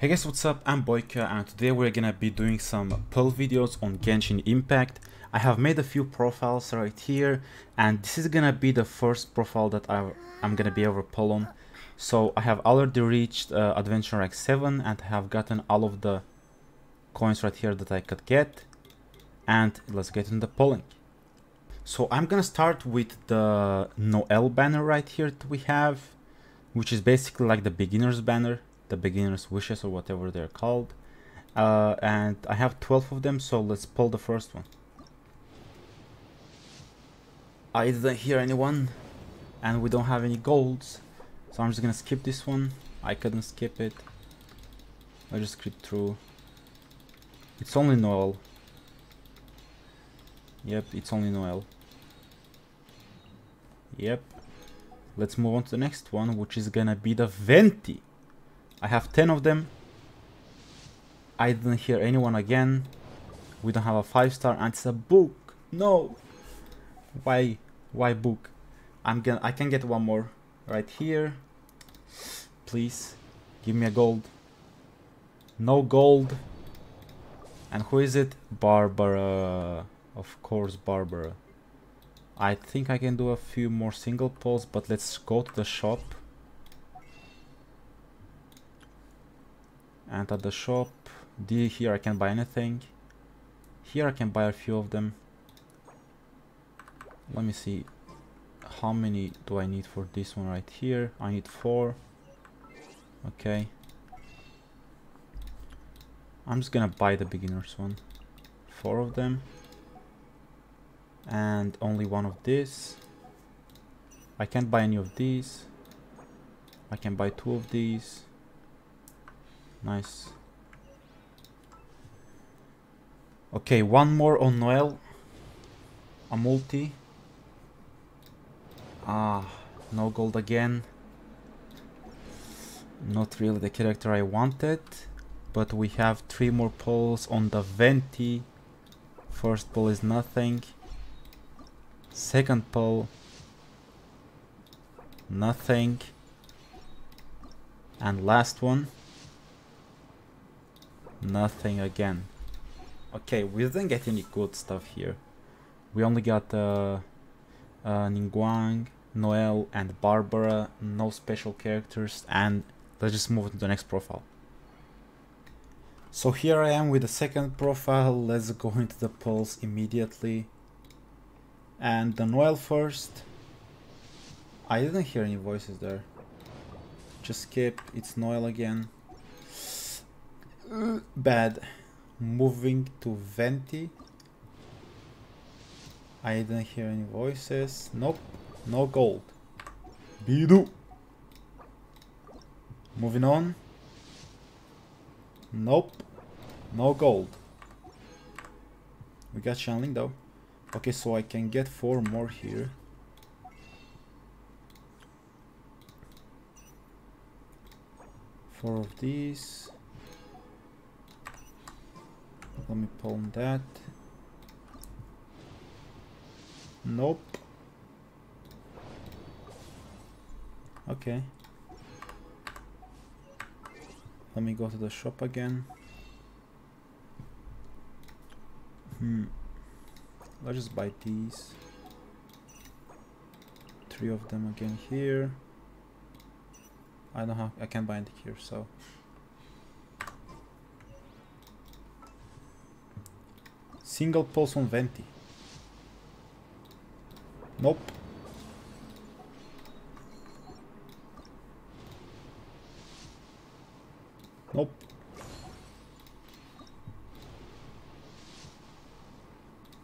Hey guys, what's up? I'm Boyka and today we're gonna be doing some pull videos on Genshin Impact. I have made a few profiles right here and this is gonna be the first profile that I, am gonna be to pull on. So I have already reached uh, Adventure Rank 7 and I have gotten all of the coins right here that I could get. And let's get into the pulling. So I'm gonna start with the Noelle banner right here that we have, which is basically like the beginner's banner the beginner's wishes or whatever they're called. Uh, and I have 12 of them so let's pull the first one. I didn't hear anyone and we don't have any golds so I'm just gonna skip this one. I couldn't skip it. I just skip through. It's only Noelle yep it's only Noelle yep. Let's move on to the next one which is gonna be the Venti I have 10 of them. I didn't hear anyone again. We don't have a 5 star and it's a book. No. Why? Why book? I'm gonna I can get one more right here. Please give me a gold. No gold. And who is it? Barbara. Of course, Barbara. I think I can do a few more single pulls, but let's go to the shop. And at the shop D here I can buy anything. Here I can buy a few of them. Let me see. How many do I need for this one right here? I need four. Okay. I'm just gonna buy the beginners one. Four of them. And only one of this. I can't buy any of these. I can buy two of these Nice. Okay, one more on Noelle. A multi. Ah, no gold again. Not really the character I wanted. But we have three more pulls on the Venti. First pull is nothing. Second pull. Nothing. And last one. Nothing again. Okay, we didn't get any good stuff here. We only got uh, uh, Ningguang, Noelle, and Barbara. No special characters. And let's just move to the next profile. So here I am with the second profile. Let's go into the pulse immediately. And the Noelle first. I didn't hear any voices there. Just skip. It's Noelle again bad. Moving to Venti. I didn't hear any voices. Nope. No gold. Bidu. Moving on. Nope. No gold. We got Xiangling though. Okay, so I can get four more here. Four of these. Let me pull that. Nope. Okay. Let me go to the shop again. Hmm. Let's just buy these. Three of them again here. I don't have I can't buy it here, so Single pulse on Venti. Nope. Nope.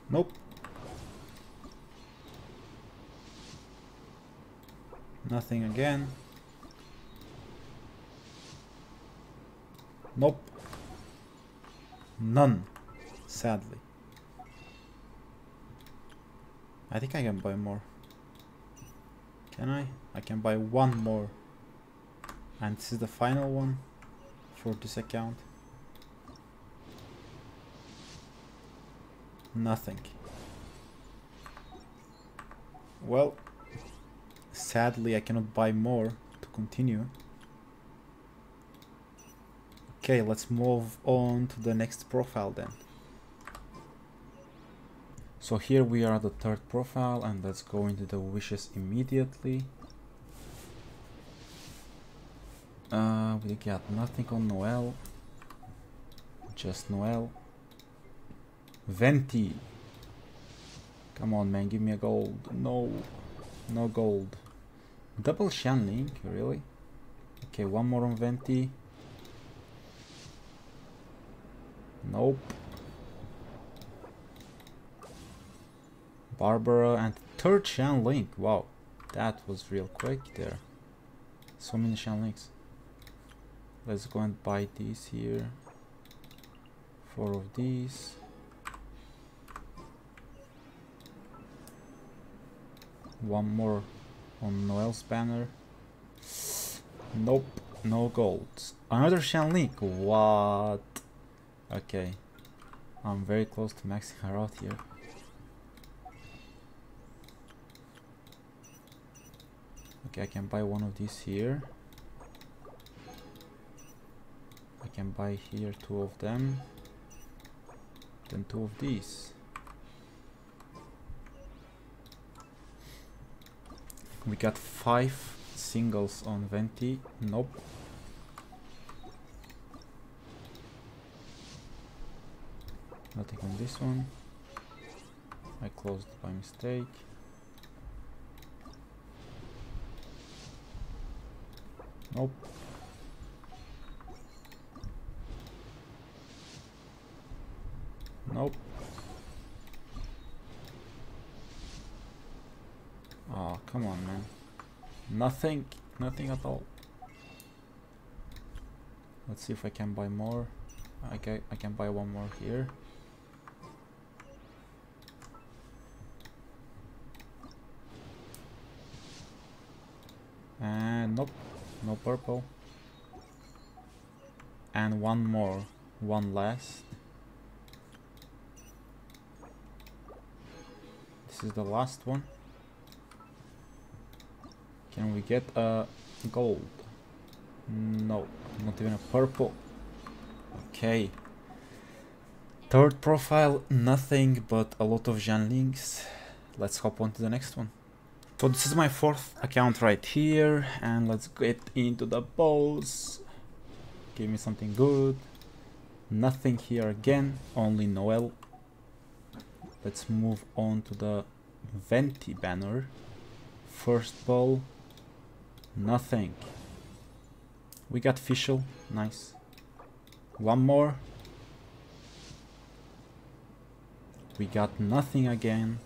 Nope. Nothing again. Nope. None, sadly. I think I can buy more. Can I? I can buy one more. And this is the final one for this account. Nothing. Well, sadly I cannot buy more to continue. Okay, let's move on to the next profile then. So here we are at the third profile and let's go into the wishes immediately. Uh, we got nothing on Noelle. Just Noelle. Venti. Come on man, give me a gold. No. No gold. Double Xiangling, really? Okay, one more on Venti. Nope. Barbara and third Xiangling. Wow, that was real quick there. So many Xianglings. Let's go and buy these here. Four of these. One more on Noelle's banner. Nope, no golds. Another Xiangling. What? Okay. I'm very close to maxing her out here. Okay, I can buy one of these here. I can buy here two of them. Then two of these. We got five singles on Venti. Nope. Nothing on this one. I closed by mistake. Nope. Nope. Oh, come on, man. Nothing. Nothing at all. Let's see if I can buy more. Can, I can buy one more here. And nope, no purple. And one more, one last. This is the last one. Can we get a gold? No, not even a purple. Okay. Third profile, nothing but a lot of Xianglings. Let's hop on to the next one. So this is my fourth account right here and let's get into the balls. Give me something good. Nothing here again, only Noelle. Let's move on to the Venti banner. First ball, nothing. We got Fischl, nice. One more. We got nothing again.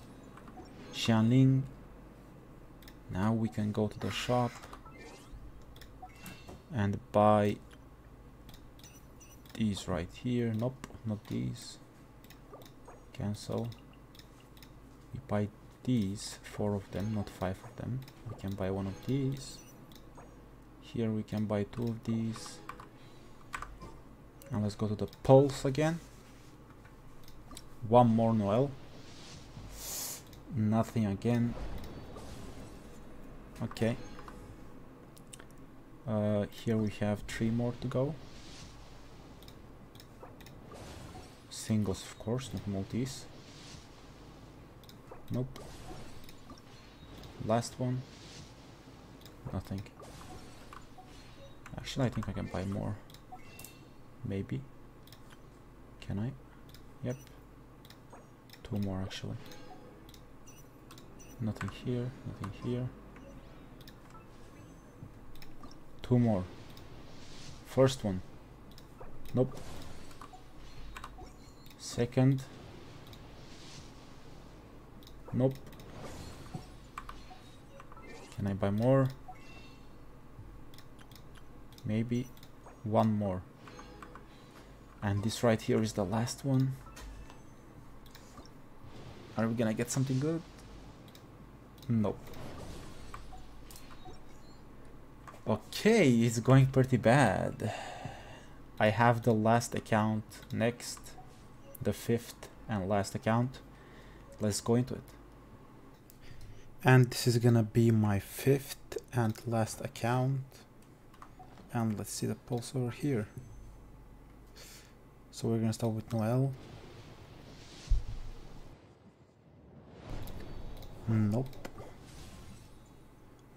Xiangling now we can go to the shop and buy these right here. Nope, not these. Cancel. We buy these, four of them, not five of them. We can buy one of these. Here we can buy two of these. And let's go to the pulse again. One more Noelle. Nothing again. Okay. Uh, here we have three more to go. Singles, of course, not multis. Nope. Last one. Nothing. Actually, I think I can buy more. Maybe. Can I? Yep. Two more, actually. Nothing here, nothing here. Two more. First one. Nope. Second. Nope. Can I buy more? Maybe one more. And this right here is the last one. Are we gonna get something good? Nope. Okay, it's going pretty bad. I have the last account next, the fifth and last account. Let's go into it. And this is gonna be my fifth and last account. And let's see the pulse over here. So we're gonna start with Noelle. Nope.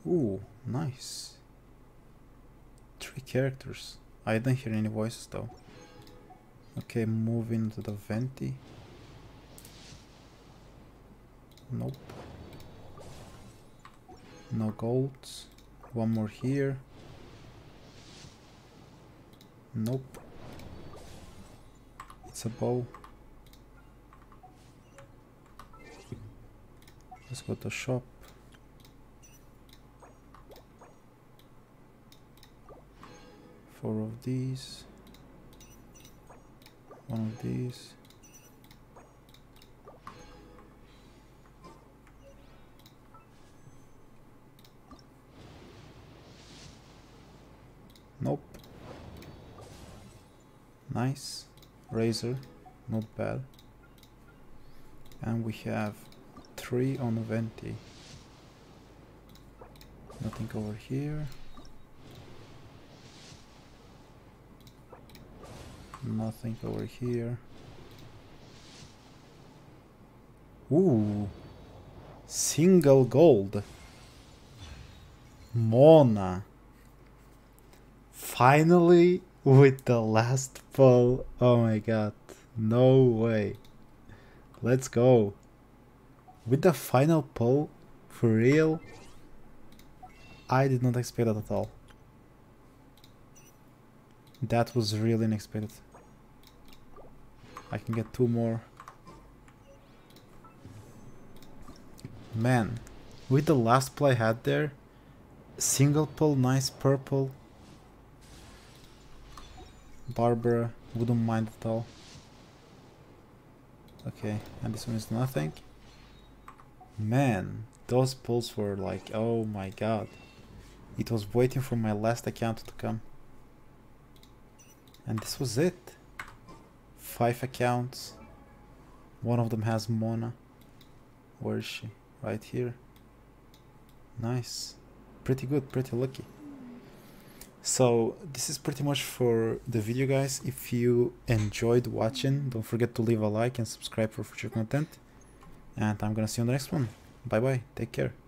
Ooh, nice. Three characters. I didn't hear any voices though. Okay, moving to the venti. Nope. No golds. One more here. Nope. It's a bow. Let's go to shop. Four of these. One of these. Nope. Nice. Razor. Not bad. And we have three on Venti. Nothing over here. Nothing over here. Ooh. Single gold. Mona. Finally with the last pull. Oh my god. No way. Let's go. With the final pull, for real, I did not expect that at all. That was really unexpected. I can get two more. Man, with the last play I had there, single pull, nice purple. Barbara, wouldn't mind at all. Okay, and this one is nothing. Man, those pulls were like, oh my god. It was waiting for my last account to come. And this was it. Five accounts. One of them has Mona. Where is she? Right here. Nice. Pretty good, pretty lucky. So this is pretty much for the video guys. If you enjoyed watching, don't forget to leave a like and subscribe for future content and I'm gonna see you on the next one. Bye bye, take care.